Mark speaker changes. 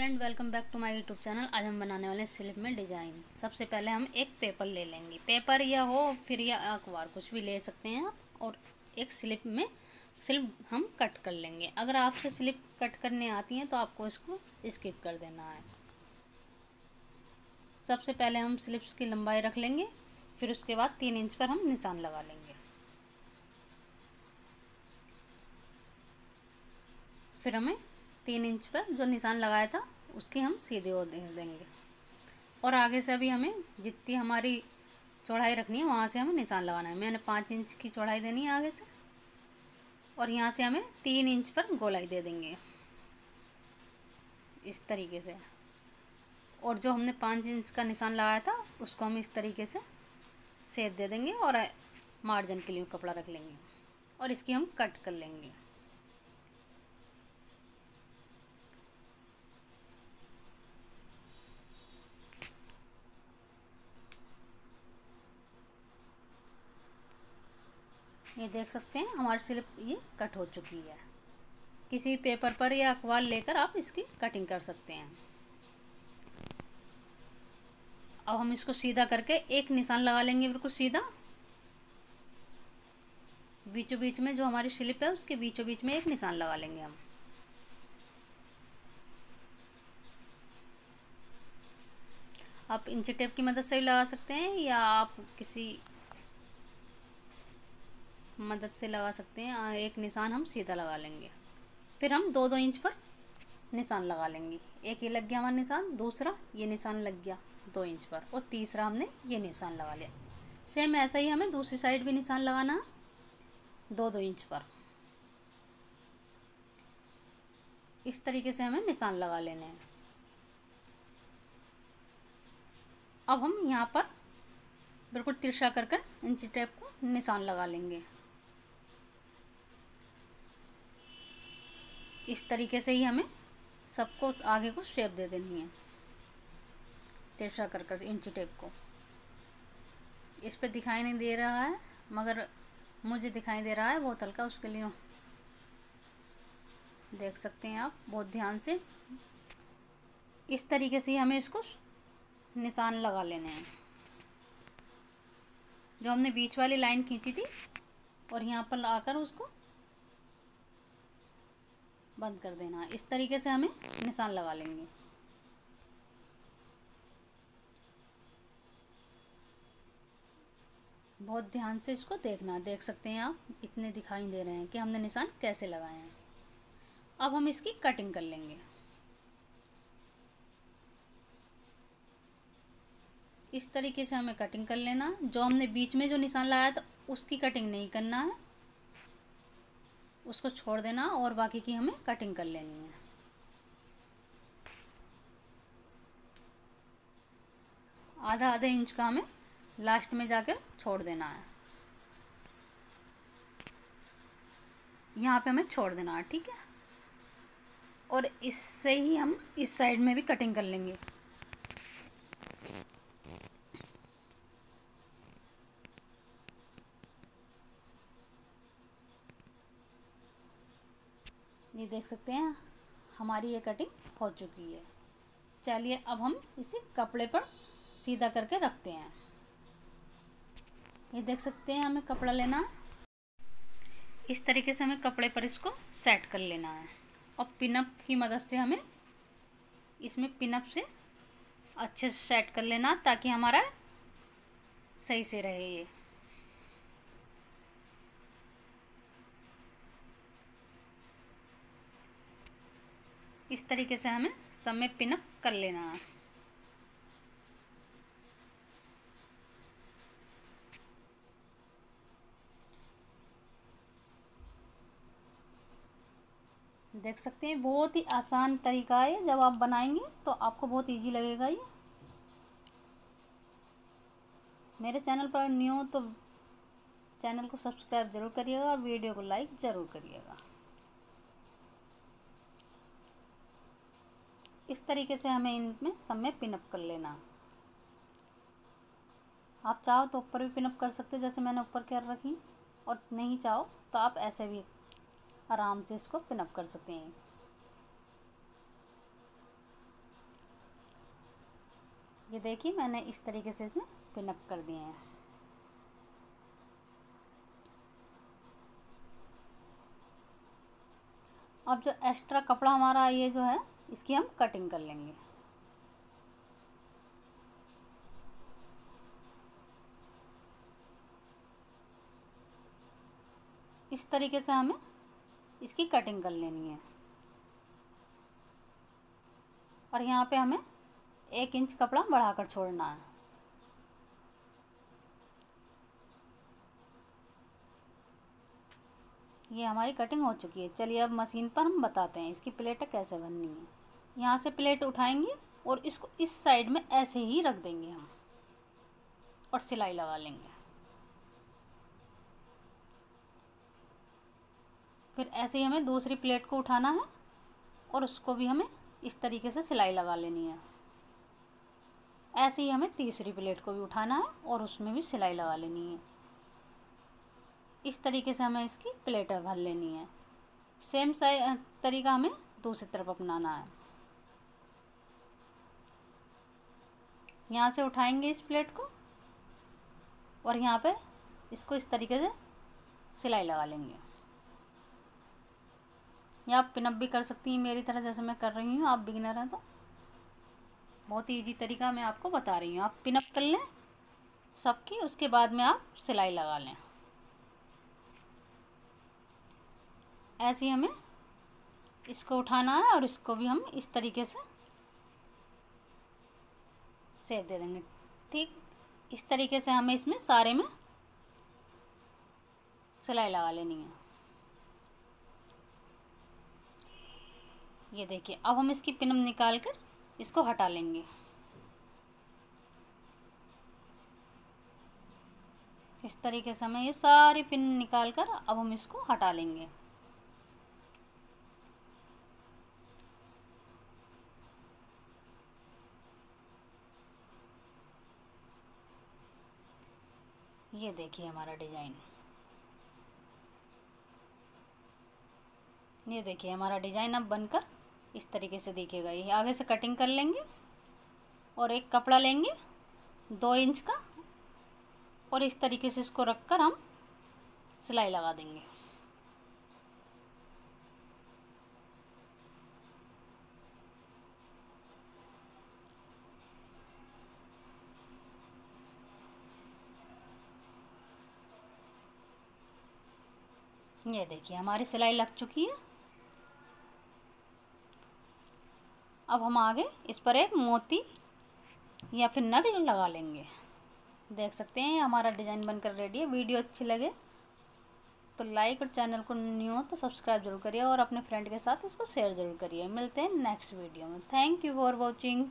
Speaker 1: Friend welcome back to my YouTube channel आज हम बनाने वाले स्लिप में डिज़ाइन सबसे पहले हम एक पेपर ले लेंगे. पेपर या हो, फिर या अखबार, कुछ भी ले सकते हैं आप, और एक स्लिप में स्लिप हम कट कर लेंगे. अगर आपसे स्लिप कट करने आती हैं तो आपको इसको स्किप कर देना है. सबसे पहले हम स्लिप्स की लंबाई रख लेंगे, फिर उसके बाद तीन इंच पर हम निशान लगा लेंगे. फिर हमें तीन इंच पर जो निशान लगाया था, उसकी हम सीधे दे देंगे। और आगे से अभी हमें जितनी हमारी चौड़ाई रखनी है, वहाँ से हमें निशान लगाना है। मैंने पाँच इंच की चौड़ाई देनी है आगे से। और यहाँ से हमें तीन इंच पर गोलाई दे देंगे। इस तरीके से। और जो हमने पाँच इंच का निशान लगाया था, उसको हम इस तरीके से सेप दे देंगे और मार्जिन के लिए कपड़ा रख लेंगे। और इसकी हम कट कर लेंगे। ये देख सकते हैं, हमारी स्लिप ये कट हो चुकी है। किसी पेपर पर या अखबार लेकर आप इसकी कटिंग कर सकते हैं। अब हम इसको सीधा करके एक निशान लगा लेंगे, बिल्कुल सीधा। बीचों बीच में जो हमारी स्लिप है, उसके बीचों बीच में एक निशान लगा लेंगे हम। आप इंची टेप की मदद से भी लगा सकते हैं, या आप किसी मदद से लगा सकते हैं। एक निशान हम सीधा लगा लेंगे। फिर हम दो दो इंच पर निशान लगा लेंगे। एक ये लग गया हमारा निशान, दूसरा ये निशान लग गया दो इंच पर, और तीसरा हमने ये निशान लगा लिया। सेम ऐसा ही हमें दूसरी साइड भी निशान लगाना है, दो दो इंच पर। इस तरीके से हमें निशान लगा लेने हैं। अब हम यहाँ पर बिल्कुल तिरछा कर कर इंची टेप को निशान लगा लेंगे। इस तरीके से ही हमें सबको आगे को शेप दे देनी है। तिरछा कर कर, इंची टेप को। इस पे दिखाई नहीं दे रहा है, मगर मुझे दिखाई दे रहा है बहुत हल्का उसके लिए। देख सकते हैं आप, बहुत ध्यान से। इस तरीके से ही हमें इसको निशान लगा लेने हैं। जो हमने बीच वाली लाइन खींची थी, और यहाँ पर आकर उसको बंद कर देना। इस तरीके से हमें निशान लगा लेंगे। बहुत ध्यान से इसको देखना। देख सकते हैं आप, इतने दिखाई दे रहे हैं कि हमने निशान कैसे लगाए हैं। अब हम इसकी कटिंग कर लेंगे। इस तरीके से हमें कटिंग कर लेना। जो हमने बीच में जो निशान लगाया था, उसकी कटिंग नहीं करना है। उसको छोड़ देना और बाकी की हमें कटिंग कर लेनी है। आधा आधा इंच का हमें लास्ट में जाकर छोड़ देना है। यहाँ पे हमें छोड़ देना है, ठीक है? और इससे ही हम इस साइड में भी कटिंग कर लेंगे। ये देख सकते हैं, हमारी ये कटिंग हो चुकी है। चलिए अब हम इसे कपड़े पर सीधा करके रखते हैं। ये देख सकते हैं, हमें कपड़ा लेना इस तरीके से हमें कपड़े पर इसको सेट कर लेना है। और पिनअप की मदद से हमें इसमें पिनअप से अच्छे से सेट कर लेना ताकि हमारा सही से रहे ये। इस तरीके से हमें सब में पिनअप कर लेना है। देख सकते हैं, बहुत ही आसान तरीका है जब आप बनाएँगे तो आपको बहुत इजी लगेगा ये। मेरे चैनल पर न्यू तो चैनल को सब्सक्राइब ज़रूर करिएगा और वीडियो को लाइक ज़रूर करिएगा। इस तरीके से हमें इनमें सब में पिनअप कर लेना। आप चाहो तो ऊपर भी पिनअप कर सकते हो, जैसे मैंने ऊपर कर रखी। और नहीं चाहो तो आप ऐसे भी आराम से इसको पिनअप कर सकते हैं। ये देखिए, मैंने इस तरीके से इसमें पिनअप कर दिए हैं। अब जो एक्स्ट्रा कपड़ा हमारा ये जो है इसकी हम कटिंग कर लेंगे। इस तरीके से हमें इसकी कटिंग कर लेनी है। और यहाँ पे हमें एक इंच कपड़ा बढ़ाकर छोड़ना है। ये हमारी कटिंग हो चुकी है। चलिए अब मशीन पर हम बताते हैं इसकी प्लेटें कैसे बननी है। यहाँ से प्लेट उठाएँगे और इसको इस साइड में ऐसे ही रख देंगे हम और सिलाई लगा लेंगे। फिर ऐसे ही हमें दूसरी प्लेट को उठाना है और उसको भी हमें इस तरीके से सिलाई लगा लेनी है। ऐसे ही हमें तीसरी प्लेट को भी उठाना है और उसमें भी सिलाई लगा लेनी है। इस तरीके से हमें इसकी प्लेटें भर लेनी है। सेम तरीका हमें दूसरी तरफ़ अपनाना है। यहाँ से उठाएँगे इस प्लेट को और यहाँ पे इसको इस तरीके से सिलाई लगा लेंगे। या आप पिनअप भी कर सकती हैं, मेरी तरह जैसे मैं कर रही हूँ, आप बिगनर हैं तो। बहुत ही ईजी तरीका मैं आपको बता रही हूँ। आप पिनअप कर लें सबकी, उसके बाद में आप सिलाई लगा लें। ऐसे ही हमें इसको उठाना है और इसको भी हम इस तरीके से सेव दे देंगे, ठीक? इस तरीके से हमें इसमें सारे में सिलाई लगा लेनी है। ये देखिए, अब हम इसकी पिनम निकाल कर इसको हटा लेंगे। इस तरीके से हमें ये सारी पिन निकाल कर अब हम इसको हटा लेंगे। ये देखिए हमारा डिज़ाइन। ये देखिए हमारा डिज़ाइन अब बनकर इस तरीके से दिखेगा। ये आगे से कटिंग कर लेंगे और एक कपड़ा लेंगे दो इंच का और इस तरीके से इसको रख कर हम सिलाई लगा देंगे। ये देखिए, हमारी सिलाई लग चुकी है। अब हम आगे इस पर एक मोती या फिर नग लगा लेंगे। देख सकते हैं, हमारा डिज़ाइन बनकर रेडी है, वीडियो अच्छी लगे तो लाइक और चैनल को न्यू हो तो सब्सक्राइब ज़रूर करिए और अपने फ्रेंड के साथ इसको शेयर ज़रूर करिए। मिलते हैं नेक्स्ट वीडियो में। Thank you for watching